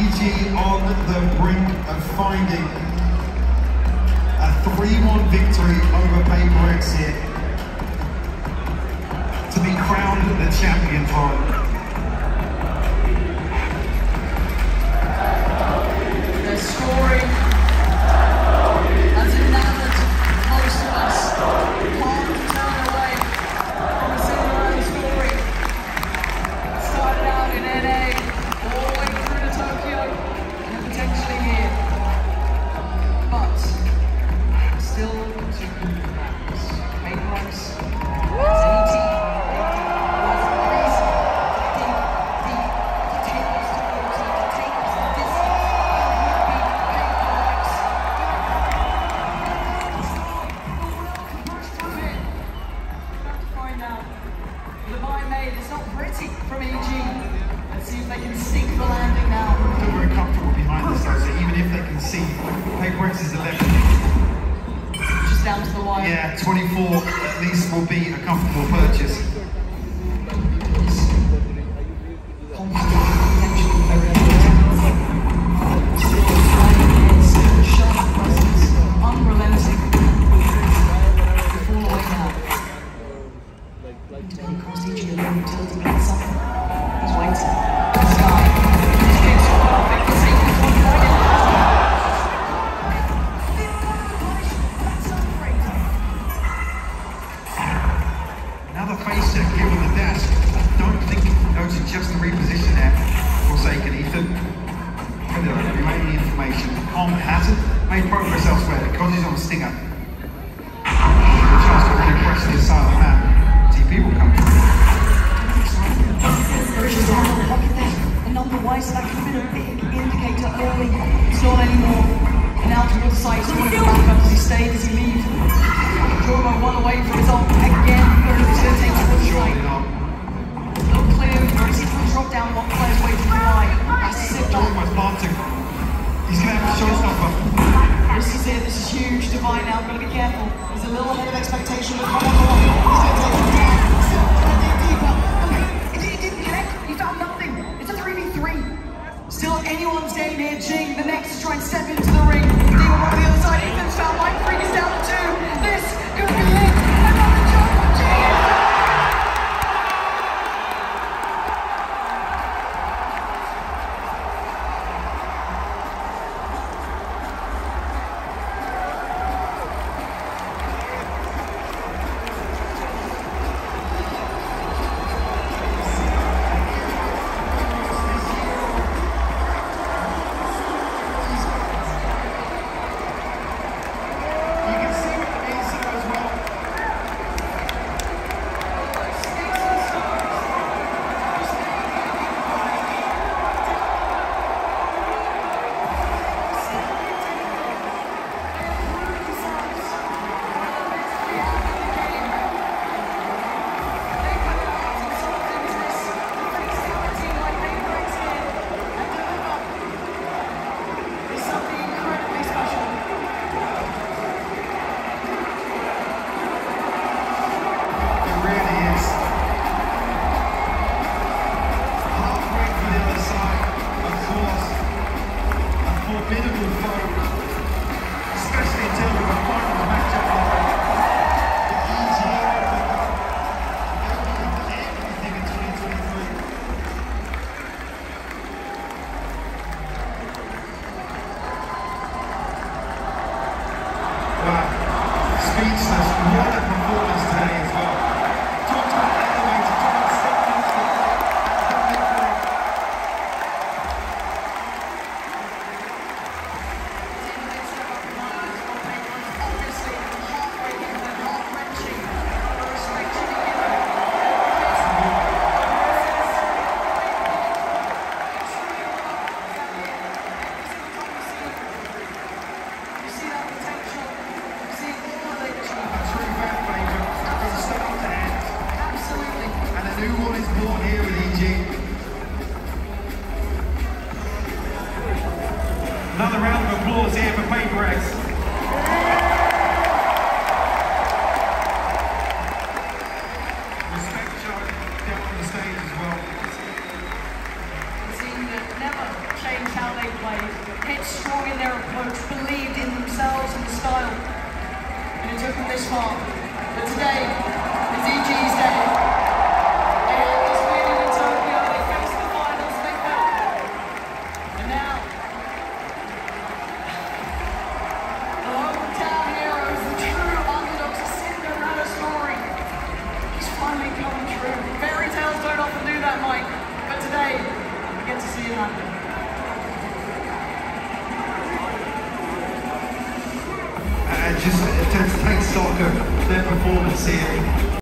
EG on the brink of finding a 3-1 victory over Paper Rex to be crowned the champion for Paper Rex's 11, Just down to the wire. yeah, 24 at least will be a comfortable purchase. Confident, potentially very energetic. Still trying his sharp presence, unrelenting. Fall away now. Today across each of the utility means something. Elsewhere because he's on Stinger. The chance to really press this silent man. TP will come through. Richard's down on the there. A number wise, that could have been a big indicator early. It's not anymore. And now towards the side, he's going to go back up. Does he stay? Does he leave? Jawgemo one away from his own again. Going to take towards the right. Not clear. Already seen the drop down. One player's waiting to the right. Has to sit back. Almost planting. He's going to a. This is it. This is huge. Divine now. Got to be careful. There's a little ahead of expectation, come on. He's going to take Another round of applause here for Paper Rex. Respect down on the stage as well. Never how they played, in their approach, believed in themselves and the style. And it took them this far. But today is EG's day. Uh, just to take stock of their performance here.